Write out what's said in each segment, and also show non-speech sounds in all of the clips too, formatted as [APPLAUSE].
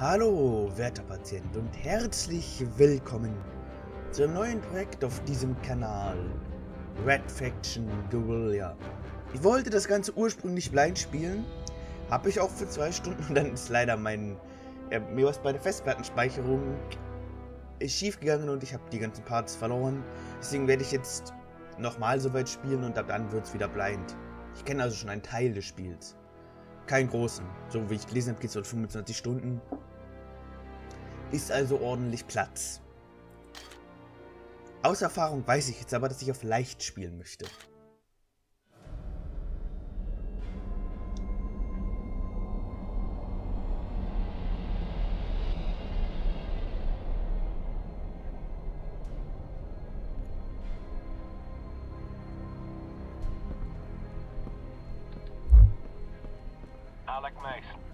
Hallo, werter Patient und herzlich willkommen zu einem neuen Projekt auf diesem Kanal. Red Faction Guerilla. Ich wollte das Ganze ursprünglich blind spielen, habe ich auch für zwei Stunden und dann ist leider mein... Äh, mir was bei der Festplattenspeicherung schief gegangen und ich habe die ganzen Parts verloren. Deswegen werde ich jetzt nochmal so weit spielen und ab dann wird es wieder blind. Ich kenne also schon einen Teil des Spiels. Keinen großen. So wie ich gelesen habe, geht es um 25 Stunden. Ist also ordentlich Platz. Aus Erfahrung weiß ich jetzt aber, dass ich auf leicht spielen möchte. Alec Mason.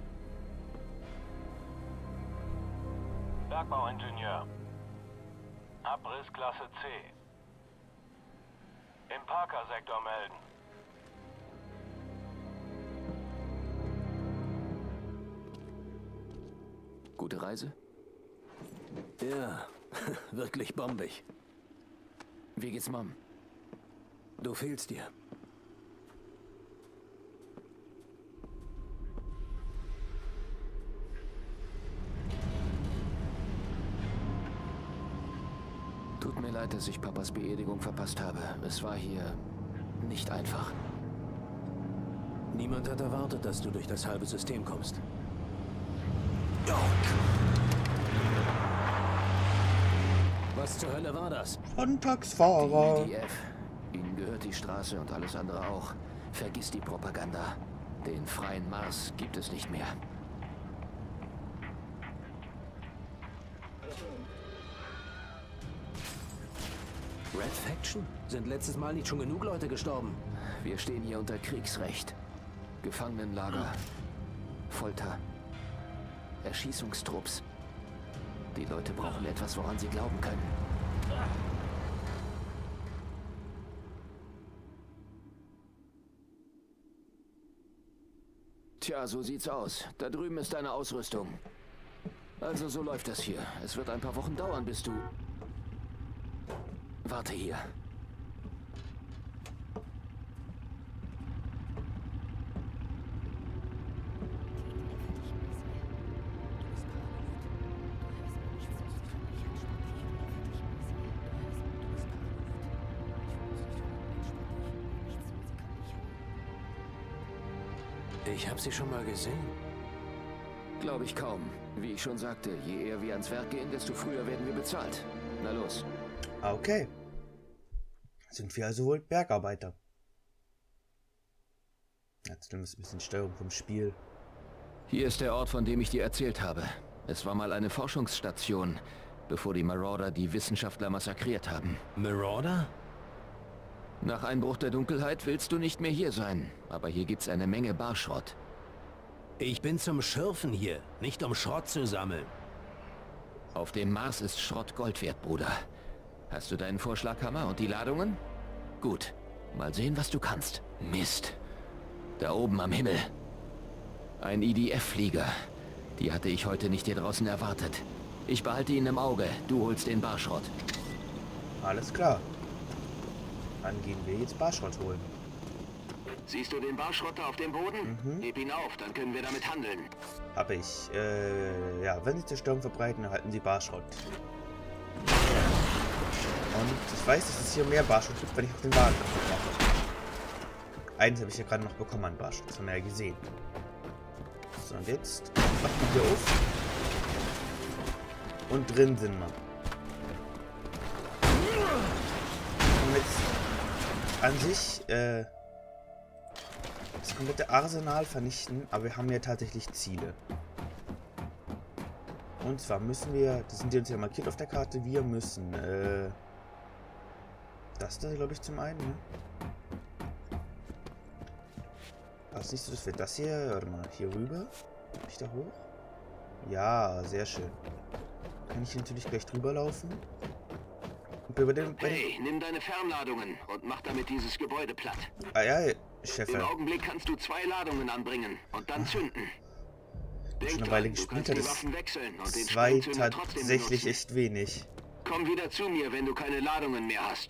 Bergbauingenieur. Abrissklasse C. Im Parker-Sektor melden. Gute Reise? Ja, [LAUGHS] wirklich bombig. Wie geht's Mom? Du fehlst dir. Tut mir leid, dass ich Papas Beerdigung verpasst habe. Es war hier nicht einfach. Niemand hat erwartet, dass du durch das halbe System kommst. Was zur Hölle war das? Sonntagsfahrer. Die EDF. Ihnen gehört die Straße und alles andere auch. Vergiss die Propaganda. Den freien Mars gibt es nicht mehr. Red Faction? Sind letztes Mal nicht schon genug Leute gestorben? Wir stehen hier unter Kriegsrecht. Gefangenenlager. Folter. Erschießungstrupps. Die Leute brauchen etwas, woran sie glauben können. Tja, so sieht's aus. Da drüben ist deine Ausrüstung. Also so läuft das hier. Es wird ein paar Wochen dauern, bis du... Warte hier. Ich habe sie schon mal gesehen. Glaube ich kaum. Wie ich schon sagte, je eher wir ans Werk gehen, desto früher werden wir bezahlt. Na los. Okay. Sind wir also wohl Bergarbeiter. Jetzt nimm ein bisschen Steuerung vom Spiel. Hier ist der Ort, von dem ich dir erzählt habe. Es war mal eine Forschungsstation, bevor die Marauder die Wissenschaftler massakriert haben. Marauder? Nach Einbruch der Dunkelheit willst du nicht mehr hier sein, aber hier gibt's eine Menge Barschrott. Ich bin zum Schürfen hier, nicht um Schrott zu sammeln. Auf dem Mars ist Schrott Gold wert, Bruder. Hast du deinen Vorschlaghammer und die Ladungen? Gut. Mal sehen, was du kannst. Mist. Da oben am Himmel. Ein IDF-Flieger. Die hatte ich heute nicht hier draußen erwartet. Ich behalte ihn im Auge. Du holst den Barschrott. Alles klar. Dann gehen wir jetzt Barschrott holen. Siehst du den Barschrotter auf dem Boden? Heb ihn auf, dann können wir damit handeln. Hab ich. Äh, ja, wenn sie Zerstörung verbreiten, erhalten sie Barschrott. Und ich weiß, dass es hier mehr Barschrott gibt, wenn ich auf den Wagen mache. Eins habe ich ja gerade noch bekommen an Barschrott, das haben wir ja gesehen. So, und jetzt machen wir hier auf. Und drin sind wir. Und jetzt an sich, äh, das komplette Arsenal vernichten, aber wir haben ja tatsächlich Ziele. Und zwar müssen wir, das sind die uns ja markiert auf der Karte, wir müssen, äh, das da glaube ich zum einen, ne? Was siehst du, das wird das hier, warte mal, hier rüber? Komm ich da hoch? Ja, sehr schön. Kann ich hier natürlich gleich drüber laufen? Und bei dem, bei Hey, nimm deine Fernladungen und mach damit dieses Gebäude platt. ah ja, Im Cheffe. Augenblick kannst du zwei Ladungen anbringen und dann zünden. Schon eine Weile gespielt hat, ist zwei tatsächlich echt wenig. Komm wieder zu mir, wenn du keine Ladungen mehr hast.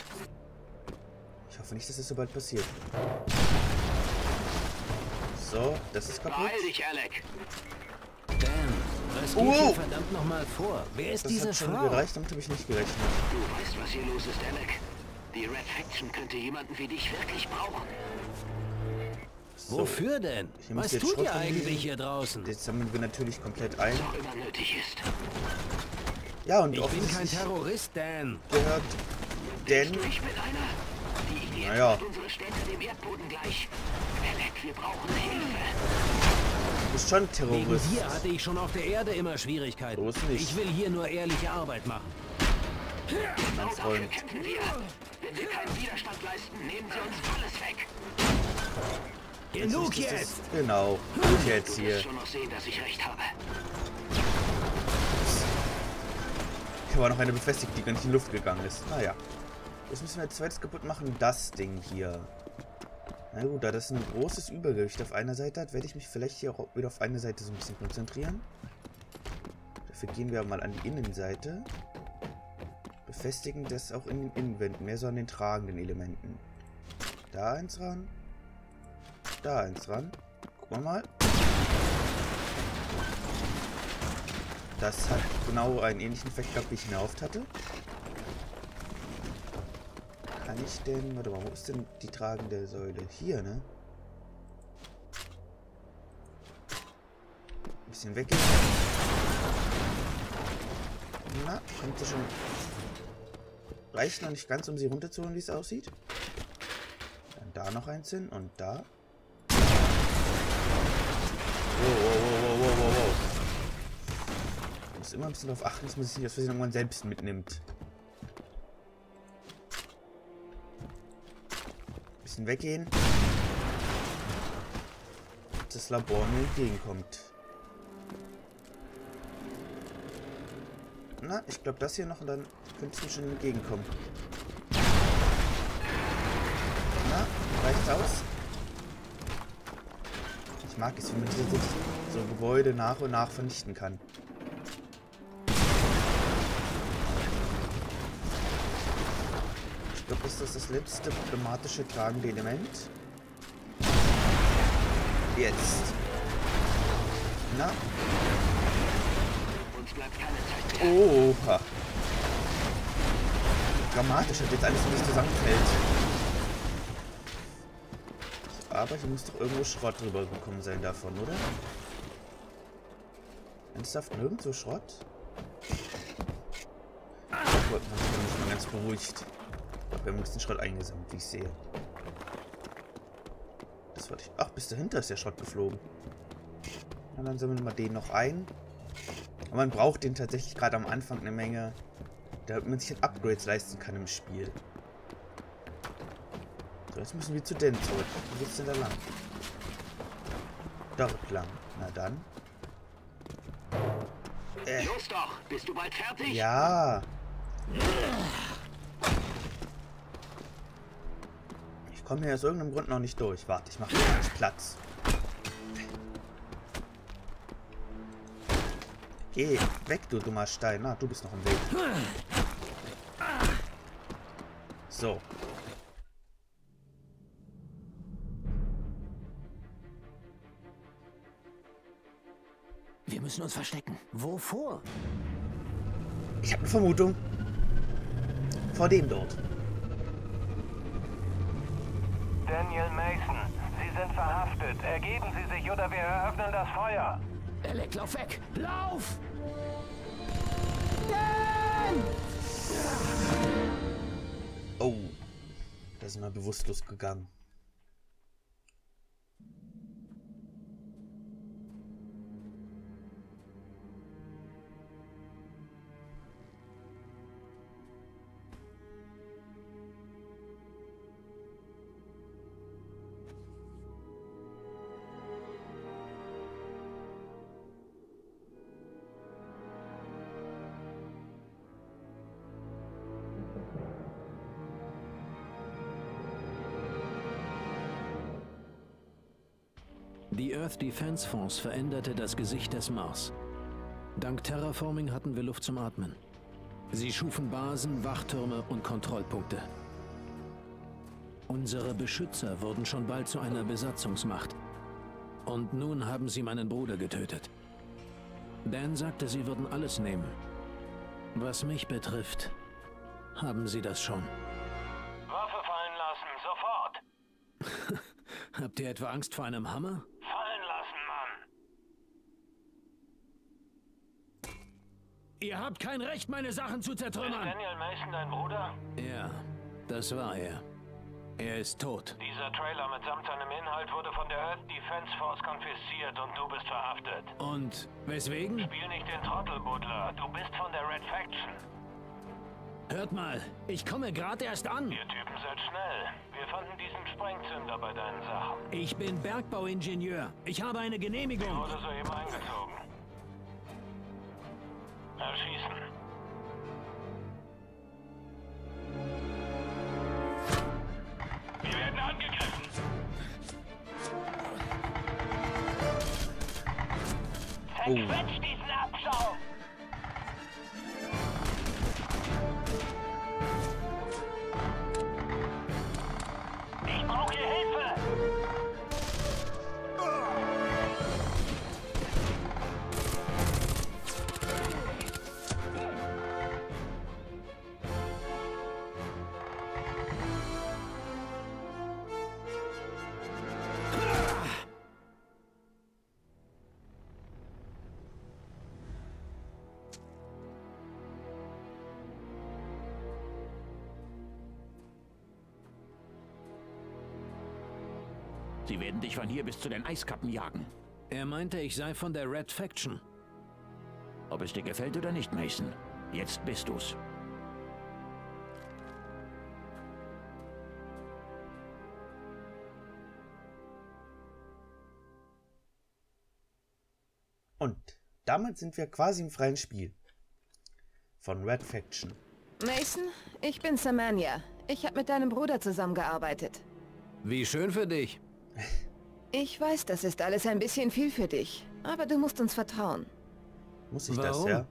Ich hoffe nicht, dass das so bald passiert. So, das ist kaputt. Beeil dich, Alec. Dan, was geht Oh. hier verdammt nochmal vor? Wer ist Das diese hat schon Frau? gereicht, damit habe ich nicht gerechnet. Du weißt, was hier los ist, Alec. Die Red Faction könnte jemanden wie dich wirklich brauchen. So, Wofür denn? Hier Was tut Schrott ihr eigentlich hier draußen? Jetzt sammeln wir natürlich komplett ein. Ja, und Ich bin kein Terrorist, Dan. gehört denn... Du, ich bin einer. Die Idee Naja. Du bist schon Wegen Terrorist. dir hatte ich schon auf der Erde immer Schwierigkeiten. Ist nicht. Ich will hier nur ehrliche Arbeit machen. Mein Freund. Wenn wir keinen Widerstand leisten, nehmen sie uns alles weg. Genug ist- jetzt! Genau. Gut jetzt Du hier. schon noch sehen, dass ich recht habe. Hier war noch eine befestigt, die gar nicht in die Luft gegangen ist. Naja. Jetzt müssen wir jetzt zweites kaputt machen. Das Ding hier. Na gut, da das ein großes Übergewicht auf einer Seite hat, werde ich mich vielleicht hier auch wieder auf eine Seite so ein bisschen konzentrieren. Dafür gehen wir mal an die Innenseite. Befestigen das auch in den Innenwänden, mehr so an den tragenden Elementen. Da eins ran. Da eins ran. Gucken wir mal. Das hat genau einen ähnlichen Effekt gehabt, wie ich ihn erhofft hatte. Kann ich denn... Warte mal, wo ist denn die tragende Säule? Hier, ne? Ein bisschen weggehen. Na, sie schon... Reicht noch nicht ganz, um sie runterzuholen, wie es aussieht. Dann da noch eins hin und da. Wow, wow, wow, wow, wow, wow. Ich muss immer ein bisschen darauf achten, dass man sich aus Versehen irgendwann selbst mitnimmt. Bisschen weggehen. Das Labor mir entgegenkommt. Na, ich glaube das hier noch und dann könnte es mir schon entgegenkommen. Na, reicht's aus? Ich mag es, wie man diese so Gebäude nach und nach vernichten kann. Ich glaube, ist das das letzte problematische tragende Element? Jetzt. Na? Oha. Dramatisch hat jetzt alles, wie es zusammenfällt. Aber hier muss doch irgendwo Schrott drüber gekommen sein davon, oder? Ernsthaft nirgendwo Schrott? Oh Gott, man ist mal ganz beruhigt. Haben ein bisschen Schrott eingesammelt, wie ich sehe. Das wollte ich. Ach, bis dahinter ist der Schrott geflogen. Na, dann sammeln wir den noch ein. Aber man braucht den tatsächlich gerade am Anfang eine Menge, damit man sich Upgrades leisten kann im Spiel. So, jetzt müssen wir zu Den zurück. Wo geht's denn da lang? Dort lang. Na dann. Äh, Los doch, bist du bald fertig? ja. Ich komme hier aus irgendeinem Grund noch nicht durch. Warte, ich mache hier Platz. Geh weg, du dummer Stein. Na, du bist noch im Weg. So. Müssen uns verstecken. Wovor? Ich habe eine Vermutung. Vor dem dort. Daniel Mason, Sie sind verhaftet. Ergeben Sie sich oder wir eröffnen das Feuer. Alec, lauf weg! Lauf! Oh. Da sind wir bewusstlos gegangen. Die Earth Defense Force veränderte das Gesicht des Mars. Dank Terraforming hatten wir Luft zum Atmen. Sie schufen Basen, Wachtürme und Kontrollpunkte. Unsere Beschützer wurden schon bald zu einer Besatzungsmacht. Und nun haben sie meinen Bruder getötet. Dan sagte, sie würden alles nehmen. Was mich betrifft, haben sie das schon. Waffe fallen lassen, sofort. [LAUGHS] Habt ihr etwa Angst vor einem Hammer? Fallen lassen, Mann. Ihr habt kein Recht, meine Sachen zu Ist zertrümmern. Daniel Mason dein Bruder? Ja, das war er. Er ist tot. Dieser Trailer mitsamt seinem Inhalt wurde von der Earth Defense Force konfisziert und du bist verhaftet. Und weswegen? Spiel nicht den Trottel, Butler. Du bist von der Red Faction. Hört mal, ich komme gerade erst an. Ihr Typen seid schnell. Wir fanden diesen Sprengzünder bei deinen Sachen. Ich bin Bergbauingenieur. Ich habe eine Genehmigung. Wurde soeben eingezogen. Wir werden angegriffen. Zerquetscht diesen Sie werden dich von hier bis zu den Eiskappen jagen. Er meinte, ich sei von der Red Faction. Ob es dir gefällt oder nicht, Mason. Jetzt bist du's. Und damit sind wir quasi im freien Spiel. Von Red Faction. Mason, ich bin Samania. Ich habe mit deinem Bruder zusammengearbeitet. Wie schön für dich. Ich weiß, das ist alles ein bisschen viel für dich, aber du musst uns vertrauen, Muss ich das, Warum? ja?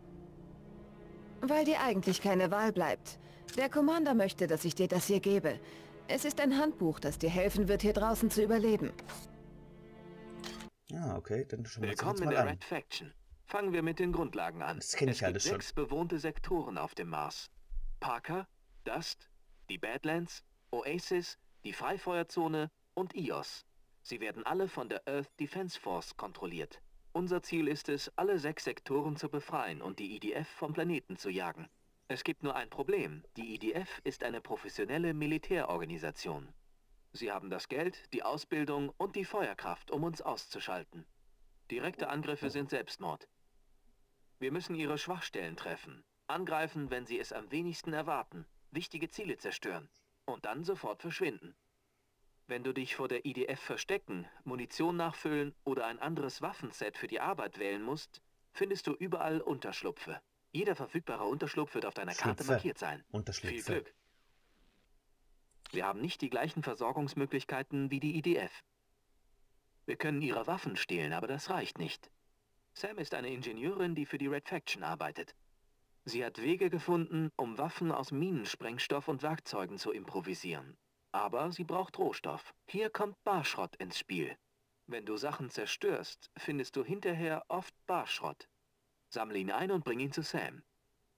weil dir eigentlich keine Wahl bleibt. Der Commander möchte, dass ich dir das hier gebe. Es ist ein Handbuch, das dir helfen wird, hier draußen zu überleben. Ah, okay, dann schauen wir uns das Willkommen in der an. Red Faction. Fangen wir mit den Grundlagen an. Das kenn ich es gibt schon. sechs bewohnte Sektoren auf dem Mars. Parker, Dust, die Badlands, Oasis, die Freifeuerzone und Ios. Sie werden alle von der Earth Defense Force kontrolliert. Unser Ziel ist es, alle sechs Sektoren zu befreien und die IDF vom Planeten zu jagen. Es gibt nur ein Problem. Die IDF ist eine professionelle Militärorganisation. Sie haben das Geld, die Ausbildung und die Feuerkraft, um uns auszuschalten. Direkte Angriffe sind Selbstmord. Wir müssen ihre Schwachstellen treffen, angreifen, wenn sie es am wenigsten erwarten, wichtige Ziele zerstören und dann sofort verschwinden. Wenn du dich vor der IDF verstecken, Munition nachfüllen oder ein anderes Waffenset für die Arbeit wählen musst, findest du überall Unterschlupfe. Jeder verfügbare Unterschlupf wird auf deiner Karte markiert sein. Viel. Glück. Wir haben nicht die gleichen Versorgungsmöglichkeiten wie die IDF. Wir können ihre Waffen stehlen, aber das reicht nicht. Sam ist eine Ingenieurin, die für die Red Faction arbeitet. Sie hat Wege gefunden, um Waffen aus Minensprengstoff und Werkzeugen zu improvisieren. Aber sie braucht Rohstoff. Hier kommt Barschrott ins Spiel. Wenn du Sachen zerstörst, findest du hinterher oft Barschrott. Sammle ihn ein und bring ihn zu Sam.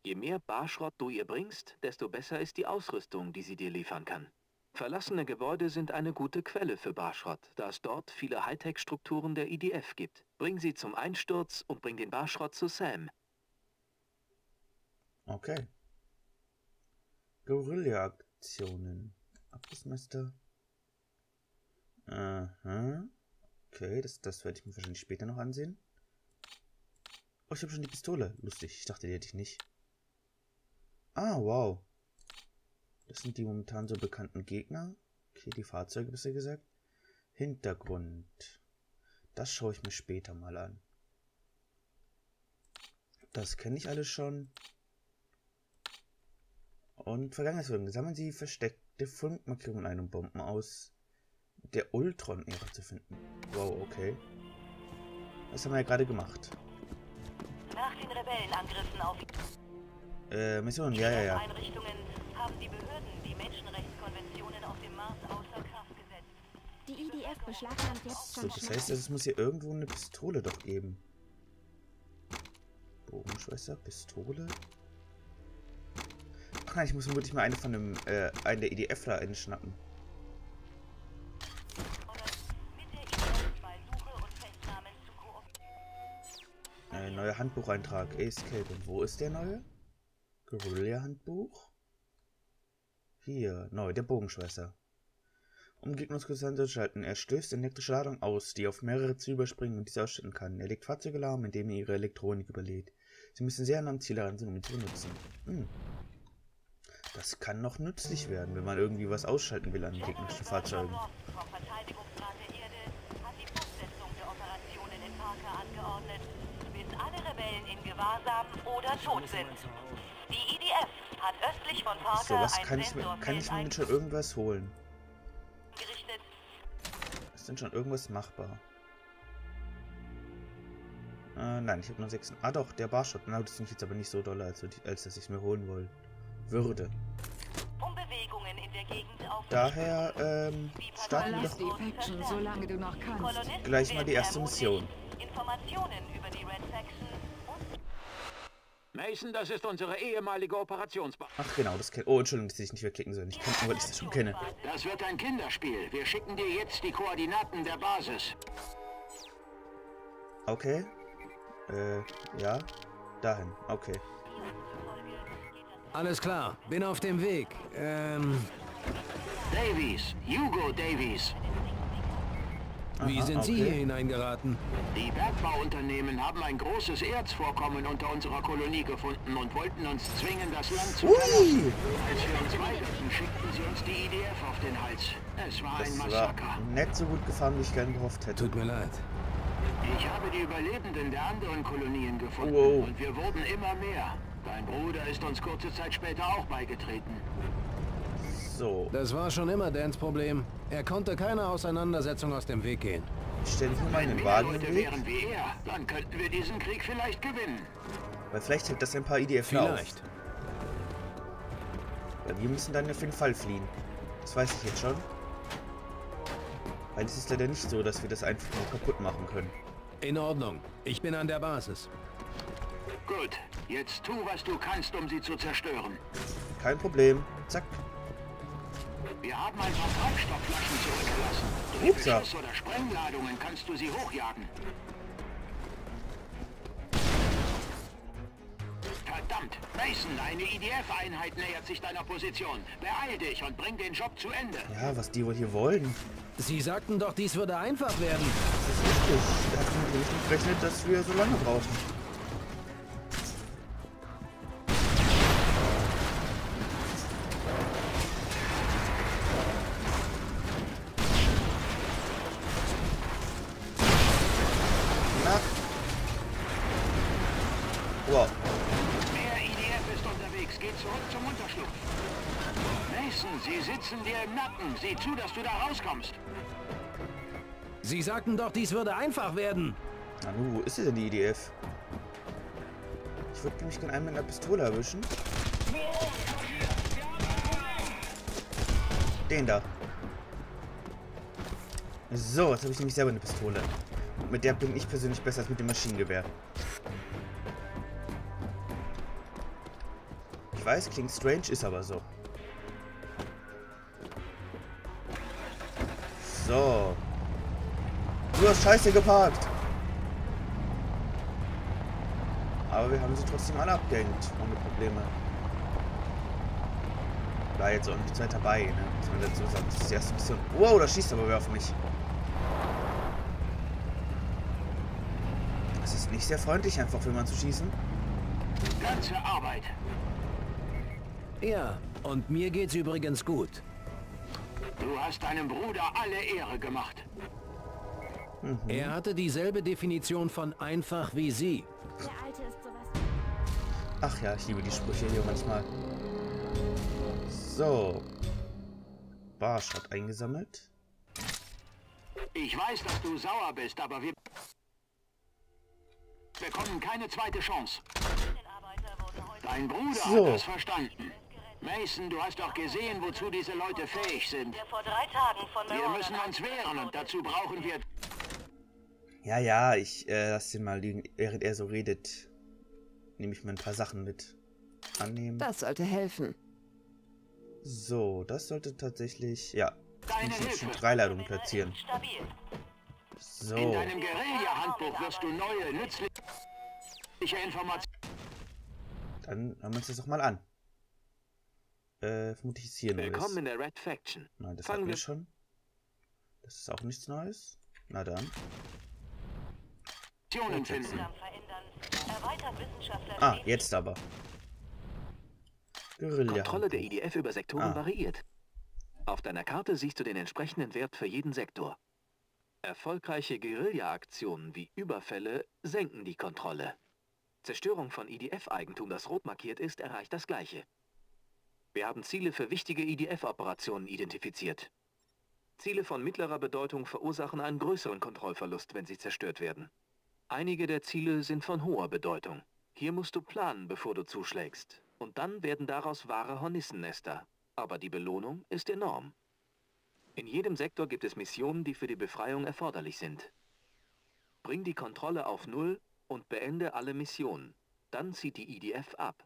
Je mehr Barschrott du ihr bringst, desto besser ist die Ausrüstung, die sie dir liefern kann. Verlassene Gebäude sind eine gute Quelle für Barschrott, da es dort viele Hightech-Strukturen der IDF gibt. Bring sie zum Einsturz und bring den Barschrott zu Sam. Okay. Guerilla-Aktionen. Abrissmeister. Aha. Okay, das, das werde ich mir wahrscheinlich später noch ansehen. Oh, ich habe schon die Pistole. Lustig, ich dachte, die hätte ich nicht. Ah, wow. Das sind die momentan so bekannten Gegner. Okay, die Fahrzeuge besser gesagt. Hintergrund. Das schaue ich mir später mal an. Das kenne ich alles schon. Und Vergangenheitsfolgen. Sammeln Sie versteckte Funkmarkierungen ein und Bomben aus. der Ultron-Ära zu finden. Wow, okay. Das haben wir ja gerade gemacht. Nach den Rebellenangriffen auf Äh, Mission, ja, ja, ja. Einrichtungen haben die Behörden die Menschenrechtskonventionen auf dem Mars außer Kraft gesetzt. Die IDF beschlagnahmt jetzt So, schon das Schlachten. heißt, es muss hier irgendwo eine Pistole doch geben. Bogenschwester, Pistole. Ach nein, ich muss wirklich mal eine von dem, äh, einen der EDFler einschnappen. Äh, neuer Handbucheintrag, Escape. Und wo ist der neue? Guerilla-Handbuch? Hier, neu, der Bogenschwester. Um Gegnungsgesandte zu schalten, er stößt elektrische Ladung aus, die auf mehrere Ziele überspringen und diese ausschütten kann. Er legt Fahrzeuge lahm, indem er ihre Elektronik überlädt. Sie müssen sehr nah am Ziel heran sein, um ihn zu benutzen. Hm. Das kann noch nützlich werden, wenn man irgendwie was ausschalten will an gegnerischen Fahrzeugen. So, was kann ich, mir, kann ich mir denn schon irgendwas holen? Ist denn schon irgendwas machbar? Äh, nein, ich habe nur 6. Ah doch, der Barshot. Na, das finde ich jetzt aber nicht so doll, als, als dass ich es mir holen wollte. Würde. Um Bewegungen in der Gegend auf Daher, ähm, starten wir doch gleich mal die erste Mission. Informationen über die Red Faction und Mason, das ist unsere ehemalige Operationsbasis. Ach genau, das kennt. Oh, Entschuldigung, dass ich nicht wegklicken soll. Ich kenne nur, weil ich das schon kenne. Das wird ein Kinderspiel. Wir schicken dir jetzt die Koordinaten der Basis. Okay. Äh, ja. Dahin. Okay. Alles klar, bin auf dem Weg. Ähm, Davies, Hugo Davies. wie Aha, sind Sie okay. hier hineingeraten? Die Bergbauunternehmen haben ein großes Erzvorkommen unter unserer Kolonie gefunden und wollten uns zwingen, das Land zu verlassen. Ui! Als wir uns weigerten, schickten sie uns die IDF auf den Hals. Es war ein Das Massaker. war nicht so gut gefahren, wie ich gerne gehofft hätte. Tut mir leid. Ich habe die Überlebenden der anderen Kolonien gefunden Wow. und wir wurden immer mehr. Dein Bruder ist uns kurze Zeit später auch beigetreten. So, Das war schon immer Dans Problem. Er konnte keiner Auseinandersetzung aus dem Weg gehen. ich stelle mir mal Wenn einen Wagen im Leute Weg, wären wie er, dann könnten wir diesen Krieg vielleicht gewinnen. weil vielleicht hält das ein paar auf. Vielleicht. Weil wir müssen dann auf jeden Fall fliehen. Das weiß ich jetzt schon. Weil es ist leider nicht so, dass wir das einfach nur kaputt machen können. In Ordnung. Ich bin an der Basis. Gut, jetzt tu, was du kannst, um sie zu zerstören. Kein Problem. Zack. Wir haben ein paar Treibstoffflaschen zurückgelassen. Durch Upsa. Beschuss oder Sprengladungen kannst du sie hochjagen. Verdammt! Mason, eine IDF-Einheit nähert sich deiner Position. Beeil dich und bring den Job zu Ende. Ja, was die wohl hier wollen. Sie sagten doch, dies würde einfach werden. Das ist richtig. Da hat man nicht gerechnet, dass wir so lange brauchen. Sagten doch, dies würde einfach werden. Nanu, wo ist denn die IDF? Ich würde nämlich gerne einen mit einer Pistole erwischen. Den da. So, jetzt habe ich nämlich selber eine Pistole. Mit der bin ich persönlich besser als mit dem Maschinengewehr. Ich weiß, klingt strange, ist aber so. So. Du hast scheiße geparkt. Aber wir haben sie trotzdem alle abgehängt, ohne Probleme. War jetzt auch nicht Zeit dabei, ne? Muss man dazu sagen. Das ist die erste Mission. Wow, da schießt aber wer auf mich. Es ist nicht sehr freundlich, einfach für man zu schießen. Ganze Arbeit. Ja, und mir geht's übrigens gut. Du hast deinem Bruder alle Ehre gemacht. Er hatte dieselbe Definition von einfach wie Sie. Der Alte ist sowas. Ach ja, ich liebe die Sprüche hier manchmal. So. Barshot eingesammelt. Ich weiß, dass du sauer bist, aber wir bekommen keine zweite Chance. Dein Bruder So. hat das verstanden. Mason, du hast doch gesehen, wozu diese Leute fähig sind. Wir müssen uns wehren und dazu brauchen wir... Ja, ja, ich äh, lass den mal liegen. Während er so redet, nehme ich mir ein paar Sachen mit. Annehmen. Das sollte helfen. So, das sollte tatsächlich... Ja, Deine ich muss schon drei Leitungen platzieren. Stabil. In So, deinem Guerilla-Handbuch wirst du neue, nützliche Informationen... dann hören wir uns das doch mal an. Äh, vermutlich ist hier Willkommen das. in der Red Faction. Nein, das Fangen hatten wir wir- schon. Das ist auch nichts Neues. Na dann. Finden. Erweitert Wissenschaftler Ah, jetzt aber. Guerilla. Kontrolle der IDF über Sektoren Ah. variiert. Auf deiner Karte siehst du den entsprechenden Wert für jeden Sektor. Erfolgreiche Guerilla-Aktionen wie Überfälle senken die Kontrolle. Zerstörung von IDF-Eigentum, das rot markiert ist, erreicht das gleiche. Wir haben Ziele für wichtige IDF-Operationen identifiziert. Ziele von mittlerer Bedeutung verursachen einen größeren Kontrollverlust, wenn sie zerstört werden. Einige der Ziele sind von hoher Bedeutung. Hier musst du planen, bevor du zuschlägst. Und dann werden daraus wahre Hornissennester. Aber die Belohnung ist enorm. In jedem Sektor gibt es Missionen, die für die Befreiung erforderlich sind. Bring die Kontrolle auf Null und beende alle Missionen. Dann zieht die IDF ab.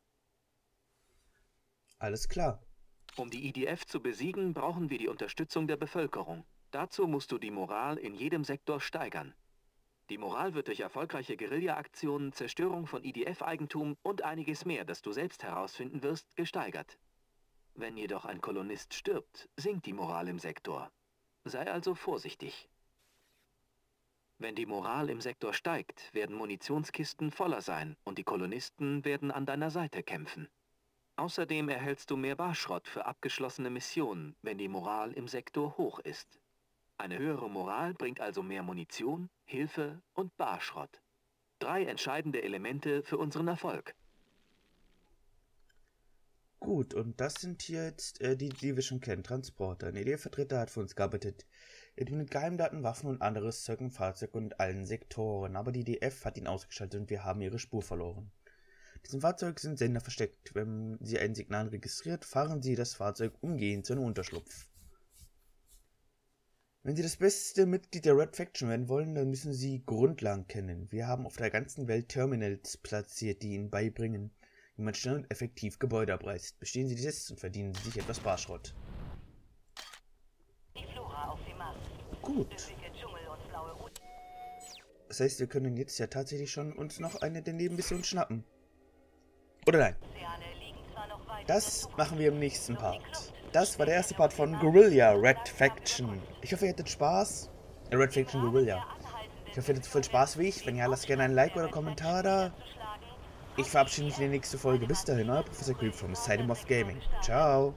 Alles klar. Um die IDF zu besiegen, brauchen wir die Unterstützung der Bevölkerung. Dazu musst du die Moral in jedem Sektor steigern. Die Moral wird durch erfolgreiche Guerilla-Aktionen, Zerstörung von IDF-Eigentum und einiges mehr, das du selbst herausfinden wirst, gesteigert. Wenn jedoch ein Kolonist stirbt, sinkt die Moral im Sektor. Sei also vorsichtig. Wenn die Moral im Sektor steigt, werden Munitionskisten voller sein und die Kolonisten werden an deiner Seite kämpfen. Außerdem erhältst du mehr Barschrott für abgeschlossene Missionen, wenn die Moral im Sektor hoch ist. Eine höhere Moral bringt also mehr Munition, Hilfe und Barschrott. Drei entscheidende Elemente für unseren Erfolg. Gut, und das sind hier jetzt äh, die, die wir schon kennen. Transporter. Ein EDF-Vertreter hat für uns gearbeitet. Er dient mit Geheimdaten, Waffen und anderes Zeug im Fahrzeug und allen Sektoren. Aber die EDF hat ihn ausgeschaltet und wir haben ihre Spur verloren. In diesem Fahrzeug sind Sender versteckt. Wenn sie ein Signal registriert, fahren sie das Fahrzeug umgehend zu einem Unterschlupf. Wenn Sie das beste Mitglied der Red Faction werden wollen, dann müssen Sie Grundlagen kennen. Wir haben auf der ganzen Welt Terminals platziert, die Ihnen beibringen, wie man schnell und effektiv Gebäude abreißt. Bestehen Sie die Tests und verdienen Sie sich etwas Barschrott. die Flora auf dem Mars. Gut. Das heißt, wir können jetzt ja tatsächlich schon uns noch eine der Nebenmissionen schnappen. Oder nein? Das machen wir im nächsten Part. Das war der erste Part von Guerilla. Red Faction. Ich hoffe, ihr hattet Spaß. Äh, Red Faction Guerilla. Ich hoffe, ihr hattet so viel Spaß wie ich. Wenn ja, lasst gerne ein Like oder Kommentar da. Ich verabschiede mich in die nächste Folge. Bis dahin, euer Professor Creep vom Sidem of Gaming. Ciao.